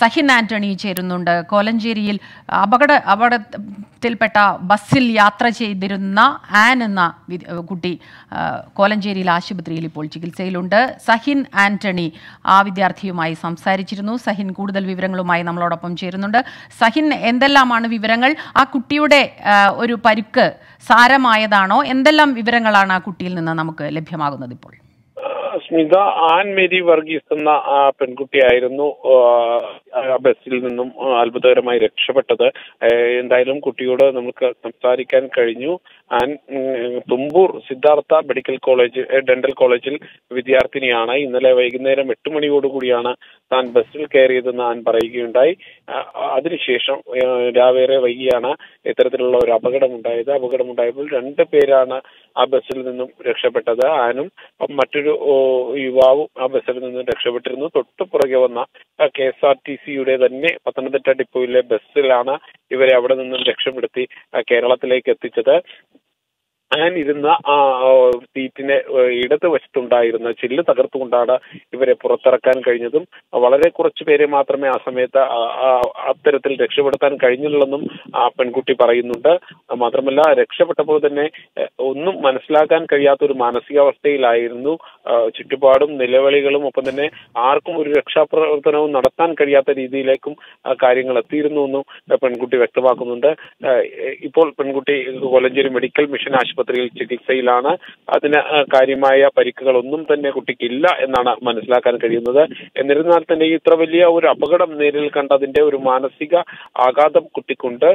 സഹിൻ ആന്റണി ചേരുന്നുണ്ട്. കോലഞ്ചേരിയിൽ അപകട അപകടത്തിൽപ്പെട്ട ബസ്സിൽ യാത്ര ചെയ്തിരുന്ന ആൻ എന്ന കുട്ടി കോലഞ്ചേരിയിൽ ആശുപത്രിയിൽ ഇപ്പോൾ ചികിത്സയിലുണ്ട്. സഹിൻ ആന്റണി ആ വിദ്യാർത്ഥിയുമായി സംസാരിച്ചിരുന്നു. സഹിൻ കൂടുതൽ വിവരങ്ങളുമായി നമ്മളോടൊപ്പം ചേരുന്നുണ്ട്. സഹിൻ എന്തെല്ലാമാണ് വിവരങ്ങൾ? ആ കുട്ടിയുടെ ഒരു പരുക്ക് സാരമായതാണോ? എന്തെല്ലാം വിവരങ്ങളാണ് ആ കുട്ടിയിൽ നിന്ന് നമുക്ക് ലഭ്യമാകുന്നത് ഇപ്പോൾ? സ്മിത ആൻ മേരി വർഗീസ് എന്ന പെൺകുട്ടിയായിരുന്നു ബസ്സിൽ നിന്നും അത്ഭുതകരമായി രക്ഷപ്പെട്ടത്. എന്തായാലും കുട്ടിയോട് നമുക്ക് സംസാരിക്കാൻ കഴിഞ്ഞു. Thumbur Siddhartha medical college dental കോളേജിൽ വിദ്യാർത്ഥിനിയാണ്. ഇന്നലെ വൈകുന്നേരം എട്ട് മണിയോടുകൂടിയാണ് താൻ ബസ്സിൽ കയറിയതെന്ന് ആൻ പറയുകയുണ്ടായി. അതിനുശേഷം രാവേറെ വൈകിയാണ് ഇത്തരത്തിലുള്ള ഒരു അപകടമുണ്ടായത്. അപകടമുണ്ടായപ്പോൾ രണ്ട് പേരാണ് ആ ബസ്സിൽ നിന്നും രക്ഷപ്പെട്ടത്. ആനും മറ്റൊരു യുവാവും ആ ബസ്സിൽ നിന്നും രക്ഷപ്പെട്ടിരുന്നു. തൊട്ടു പുറകെ വന്ന കെ എസ് ആർ ടി സിയുടെ തന്നെ പത്തനംതിട്ട ഡിപ്പോയിലെ ബസ്സിലാണ് ഇവരെ അവിടെ നിന്നും രക്ഷപ്പെടുത്തി കേരളത്തിലേക്ക് എത്തിച്ചത്. ഞാൻ ഇരുന്ന ആ ആ, ഇടത് ഇടതുവശത്തുണ്ടായിരുന്ന ചില്ല് തകർത്തുകൊണ്ടാണ് ഇവരെ പുറത്തിറക്കാൻ കഴിഞ്ഞതും. വളരെ കുറച്ചു പേരെ മാത്രമേ ആ സമയത്ത് അത്തരത്തിൽ രക്ഷപ്പെടുത്താൻ കഴിഞ്ഞുള്ളെന്നും ആ പെൺകുട്ടി പറയുന്നുണ്ട്. മാത്രമല്ല രക്ഷപ്പെട്ടപ്പോൾ തന്നെ ഒന്നും മനസ്സിലാക്കാൻ കഴിയാത്ത ഒരു മാനസികാവസ്ഥയിലായിരുന്നു ചുറ്റുപാടും നിലവിളികളും ഒപ്പം തന്നെ ആർക്കും ഒരു രക്ഷാപ്രവർത്തനവും നടത്താൻ കഴിയാത്ത രീതിയിലേക്കും കാര്യങ്ങൾ എത്തിയിരുന്നു എന്നും പെൺകുട്ടി വ്യക്തമാക്കുന്നുണ്ട്. ഇപ്പോൾ പെൺകുട്ടി കോലഞ്ചേരി മെഡിക്കൽ മിഷൻ ആശുപത്രിയിൽ ചികിത്സയിലാണ്. അതിന് കാര്യമായ പരിക്കുകളൊന്നും തന്നെ കുട്ടിക്കില്ല എന്നാണ് മനസ്സിലാക്കാൻ കഴിയുന്നത്. എന്നിരുന്നാൽ തന്നെ ഇത്ര വലിയ ഒരു അപകടം നേരിൽ കണ്ടതിന്റെ ഒരു മാനസിക ആഘാതം കുട്ടിക്കുണ്ട്.